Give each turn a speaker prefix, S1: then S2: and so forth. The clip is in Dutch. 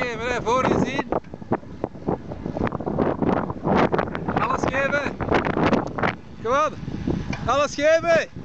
S1: geven, hè, voor je zien. Alles geven. Kom op, Alles geven.